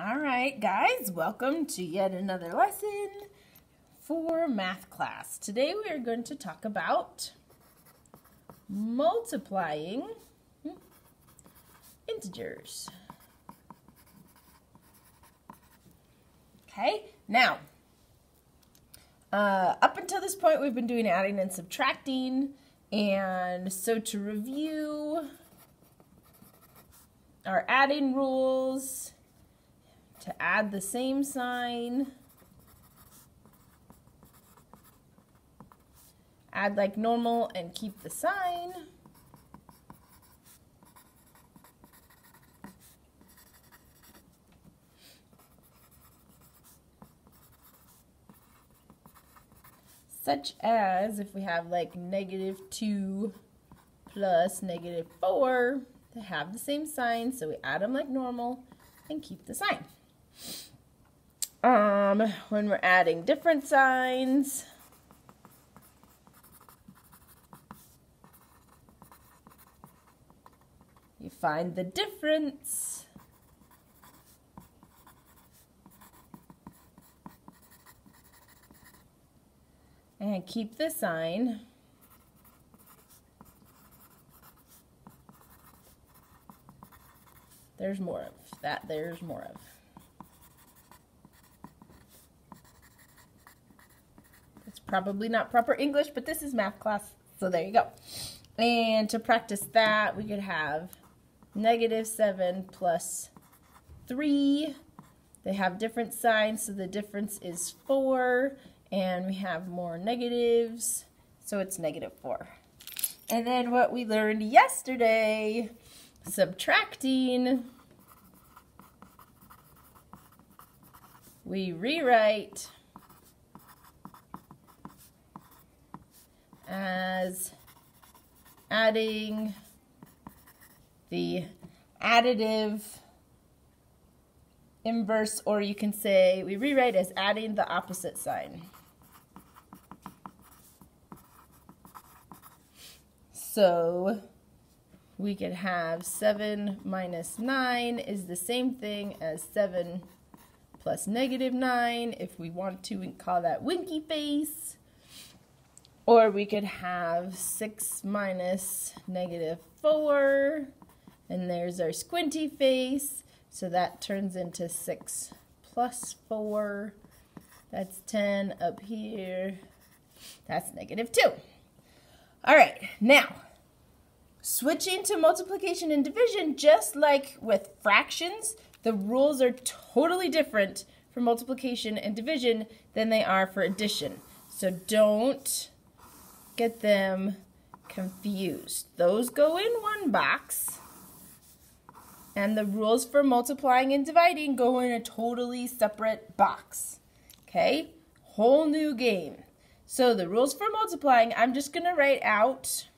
All right, guys, welcome to yet another lesson for math class. Today we are going to talk about multiplying integers. Okay, now, uh, up until this point we've been doing adding and subtracting, and so to review our adding rules, to add the same sign. Add like normal and keep the sign. Such as if we have like negative 2 plus negative 4, they have the same sign, so we add them like normal and keep the sign. Um, when we're adding different signs, you find the difference. And keep the sign. There's more of that. There's more of. Probably not proper English, but this is math class, so there you go. And to practice that, we could have negative 7 plus 3. They have different signs, so the difference is 4. And we have more negatives, so it's negative 4. And then what we learned yesterday, subtracting. We rewrite as adding the additive inverse, or you can say, we rewrite as adding the opposite sign. So we could have 7 minus 9 is the same thing as 7 plus negative 9. If we want to, call that winky face. Or we could have 6 minus negative 4. And there's our squinty face. So that turns into 6 plus 4. That's 10 up here. That's negative 2. All right, now, switching to multiplication and division, just like with fractions, the rules are totally different for multiplication and division than they are for addition. So don't get them confused. Those go in one box, and the rules for multiplying and dividing go in a totally separate box. Okay? Whole new game. So the rules for multiplying, I'm just going to write out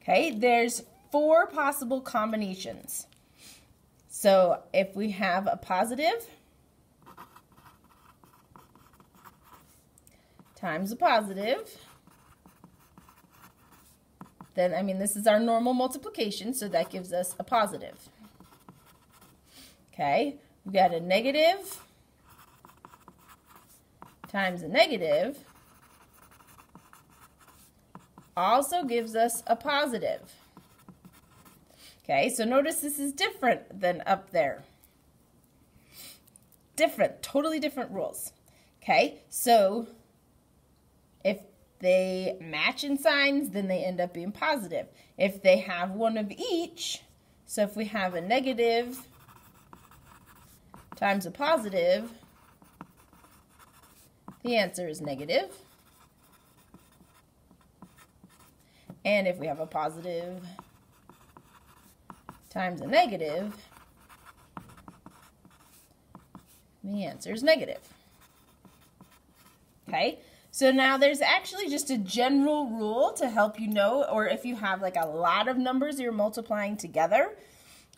Okay, there's four possible combinations. So if we have a positive, times a positive. Then, I mean, this is our normal multiplication, so that gives us a positive. Okay, we've got a negative times a negative also gives us a positive. Okay, so notice this is different than up there. Different, totally different rules. Okay, so they match in signs, then they end up being positive. If they have one of each, so if we have a negative times a positive, the answer is negative. And if we have a positive times a negative, the answer is negative. Okay, so now there's actually just a general rule to help you know, or if you have like a lot of numbers you're multiplying together,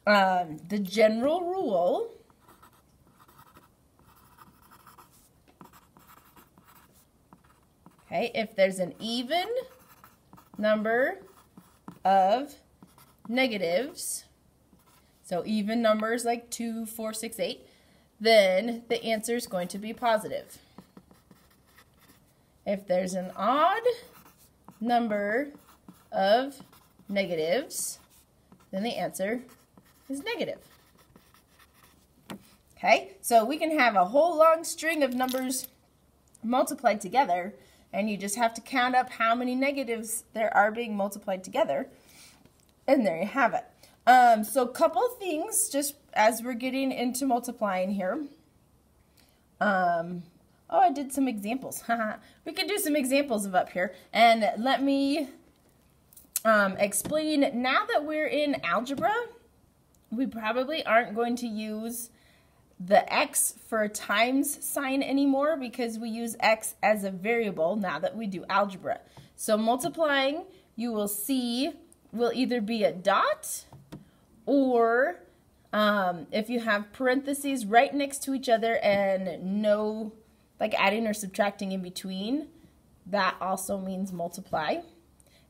um, the general rule Okay, if there's an even number of negatives, so even numbers like 2, 4, 6, 8, then the answer is going to be positive. If there's an odd number of negatives, then the answer is negative. Okay, so we can have a whole long string of numbers multiplied together, and you just have to count up how many negatives there are being multiplied together, and there you have it. Um, so a couple things just as we're getting into multiplying here. Um, oh, I did some examples. we could do some examples of up here. And let me um, explain, now that we're in algebra, we probably aren't going to use the x for times sign anymore because we use x as a variable now that we do algebra. So multiplying, you will see, will either be a dot or um, if you have parentheses right next to each other and no like adding or subtracting in between, that also means multiply.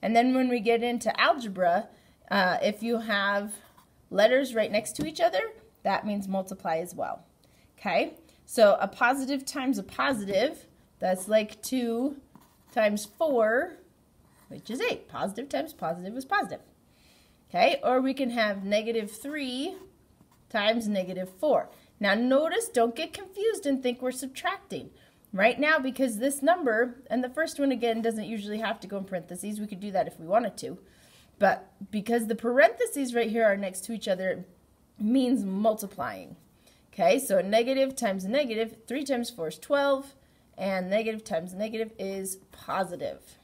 And then when we get into algebra, uh, if you have letters right next to each other, that means multiply as well. Okay, so a positive times a positive, that's like 2 times 4, which is 8. Positive times positive is positive. Okay, or we can have negative 3 times negative 4. Now notice, don't get confused and think we're subtracting. Right now, because this number, and the first one again doesn't usually have to go in parentheses, we could do that if we wanted to. But because the parentheses right here are next to each other, means multiplying. Okay, so negative times a negative, 3 times 4 is 12, and negative times negative is positive.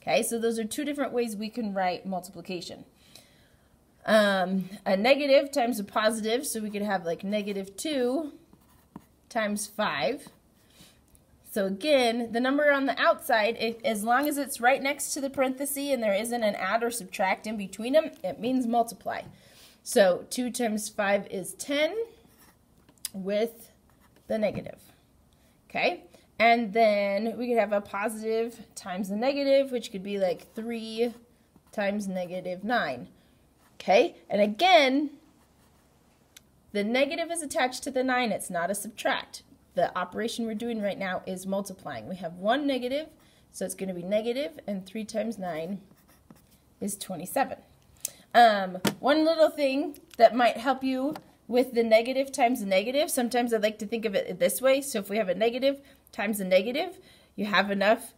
Okay, so those are two different ways we can write multiplication. Um, a negative times a positive, so we could have like negative 2 times 5. So again, the number on the outside, as long as it's right next to the parenthesis and there isn't an add or subtract in between them, it means multiply. So 2 times 5 is 10 with the negative. Okay? And then we could have a positive times a negative, which could be like 3 times negative 9. Okay? And again, the negative is attached to the 9. It's not a subtract the operation we're doing right now is multiplying. We have one negative, so it's going to be negative, and 3 times 9 is 27. Um, one little thing that might help you with the negative times negative, sometimes I like to think of it this way. So if we have a negative times a negative, you have enough.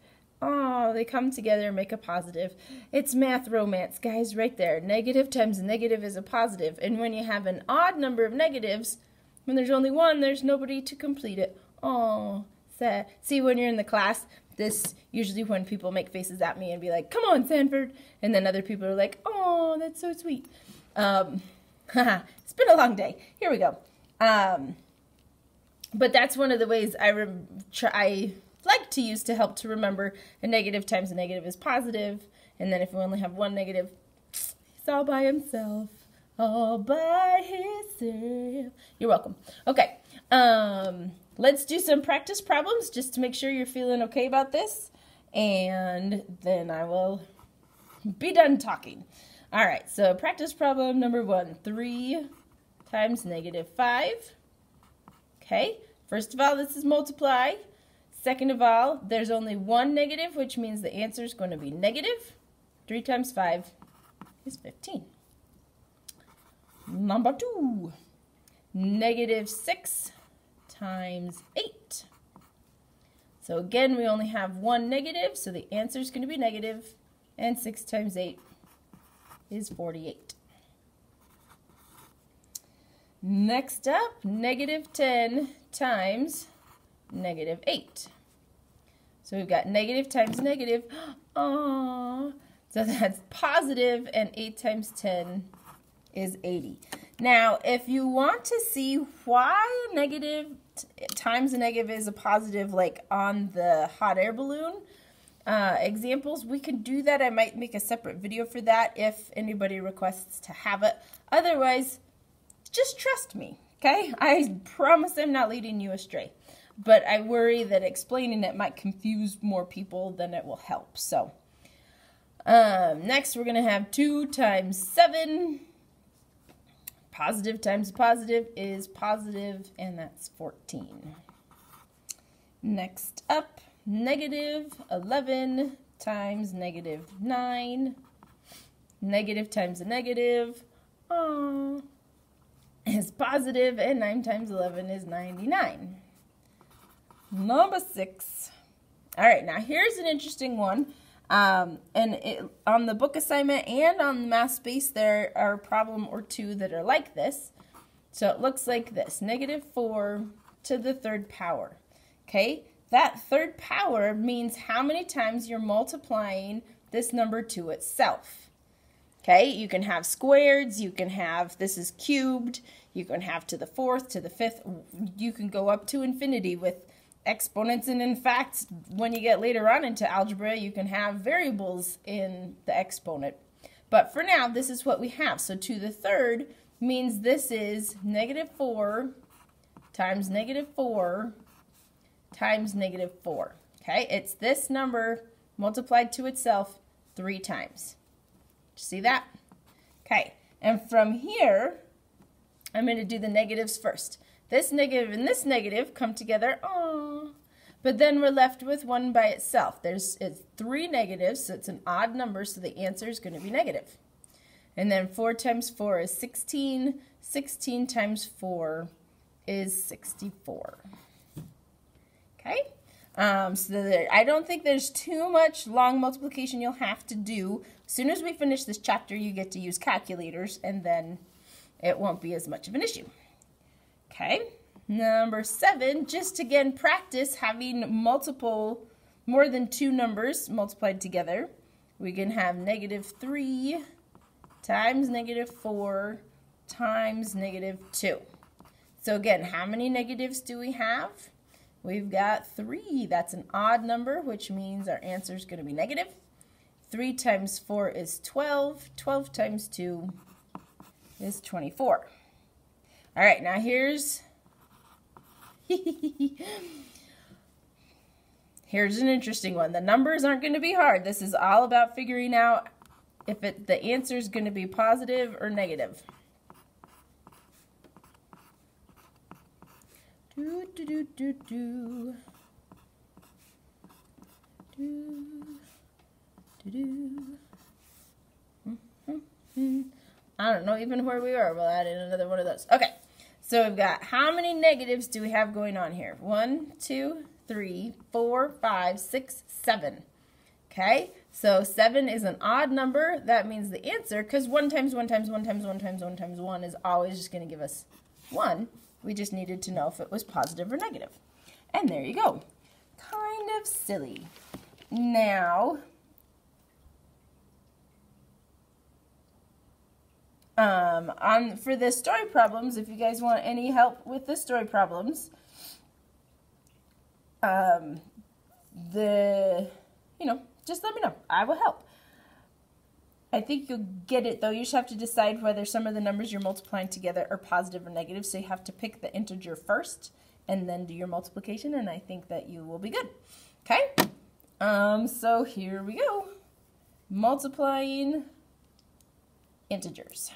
Oh, they come together and make a positive. It's math romance, guys, right there. Negative times negative is a positive. And when you have an odd number of negatives, when there's only one, there's nobody to complete it. Oh, sad. See, when you're in the class, this usually when people make faces at me and be like, come on, Sanford. And then other people are like, oh, that's so sweet. Um, it's been a long day. Here we go. Um, but that's one of the ways I try like to use to help to remember a negative times a negative is positive, and then if we only have one negative, he's all by himself all by himself. You're welcome. Okay, um, let's do some practice problems just to make sure you're feeling okay about this, and then I will be done talking. All right, so practice problem number one, 3 times negative 5. Okay, first of all, this is multiply. Second of all, there's only one negative, which means the answer is going to be negative. 3 times 5 is 15. Number two, negative 6 times 8. So again, we only have one negative, so the answer is going to be negative, and 6 times 8 is 48. Next up, negative 10 times negative 8. So we've got negative times negative. Aww. So that's positive, and 8 times 10 is 80. Now, if you want to see why a negative times a negative is a positive, like on the hot air balloon uh, examples, we can do that. I might make a separate video for that if anybody requests to have it. Otherwise, just trust me, okay? I promise I'm not leading you astray. But I worry that explaining it might confuse more people than it will help. So, Um, next, we're going to have 2 times 7. Positive times positive is positive, and that's 14. Next up, negative 11 times negative 9. Negative times a negative uh, is positive, and 9 times 11 is 99. Number 6. All right, now here's an interesting one. Um, and it, on the book assignment and on the math space, there are a problem or two that are like this. So it looks like this, negative 4 to the third power. Okay, that third power means how many times you're multiplying this number to itself. Okay, you can have squareds, you can have, this is cubed, you can have to the fourth, to the fifth, you can go up to infinity with exponents and in fact when you get later on into algebra you can have variables in the exponent. But for now this is what we have. So to the third means this is negative 4 times negative 4 times negative 4 okay it's this number multiplied to itself three times. See that? Okay and from here I'm going to do the negatives first this negative and this negative come together. Aww. But then we're left with one by itself. There's it's three negatives, so it's an odd number, so the answer is going to be negative. And then 4 times 4 is 16. 16 times 4 is 64. Okay? Um, so there, I don't think there's too much long multiplication you'll have to do. As soon as we finish this chapter, you get to use calculators, and then it won't be as much of an issue. Okay, number seven, just again practice having multiple, more than two numbers multiplied together. We can have negative 3 times negative 4 times negative 2. So again, how many negatives do we have? We've got 3. That's an odd number, which means our answer is going to be negative. 3 times 4 is 12. 12 times 2 is 24. All right, now here's here's an interesting one. The numbers aren't going to be hard. This is all about figuring out if it the answer is going to be positive or negative. Do do do do do. Do do do. Mm -hmm. I don't know even where we are. We'll add in another one of those. Okay. So we've got how many negatives do we have going on here? One, two, three, four, five, six, seven. Okay, so seven is an odd number. That means the answer, because one times one times one times one times one times one is always just going to give us one. We just needed to know if it was positive or negative. And there you go. Kind of silly. Now, Um, on for the story problems, if you guys want any help with the story problems, um, the you know just let me know. I will help. I think you'll get it though. You just have to decide whether some of the numbers you're multiplying together are positive or negative. So you have to pick the integer first and then do your multiplication. And I think that you will be good. Okay. Um, so here we go. Multiplying integers.